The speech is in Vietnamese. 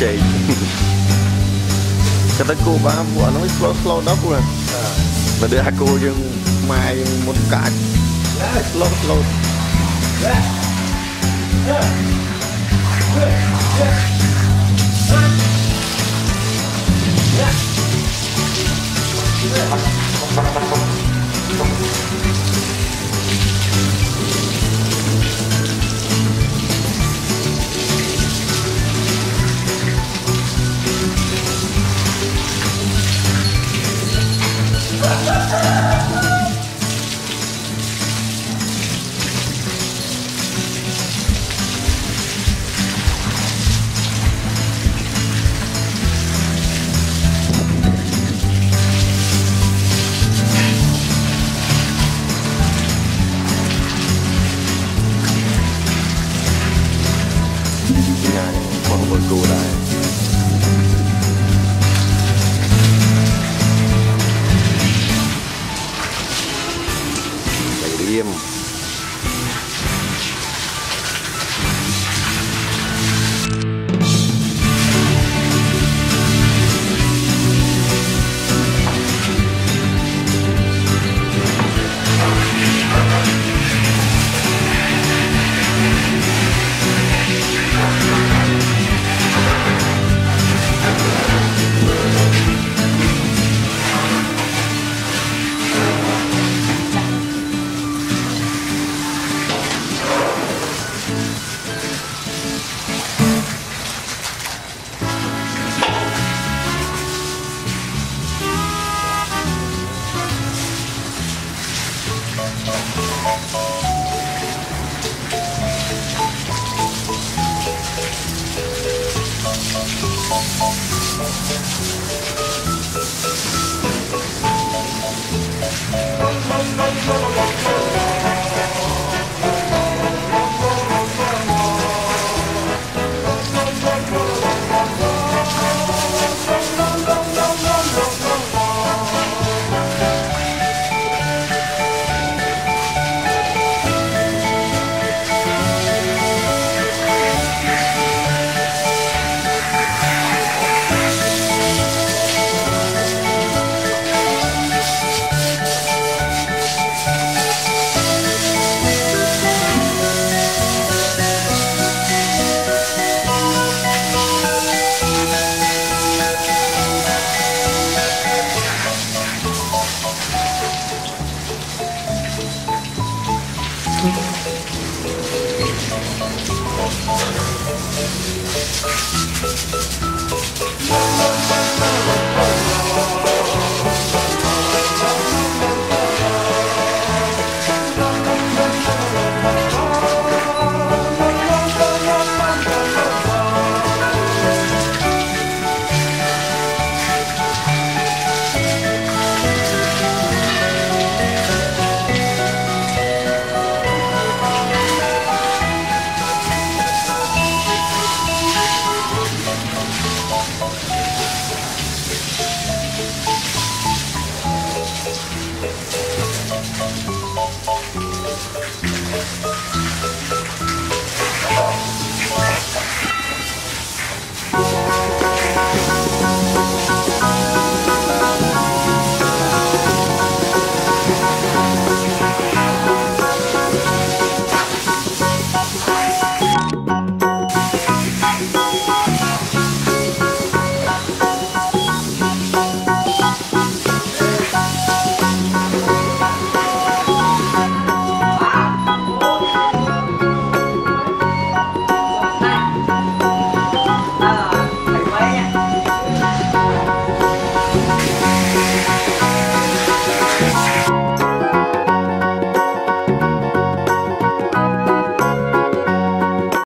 chị. Kata ku paham bu anu slow slow dah à. hai cô dừng mai một cái. Slow slow. Yeah. Música